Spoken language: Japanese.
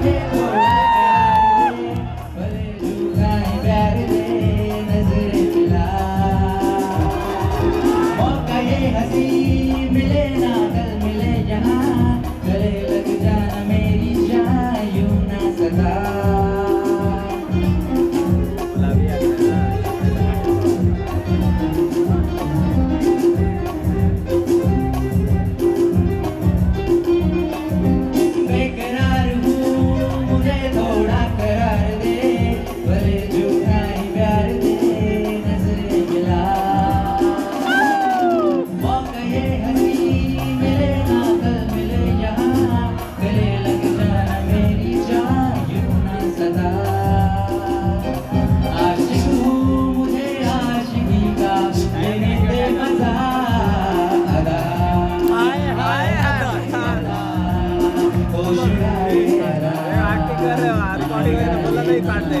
Yeah. ठिकाणी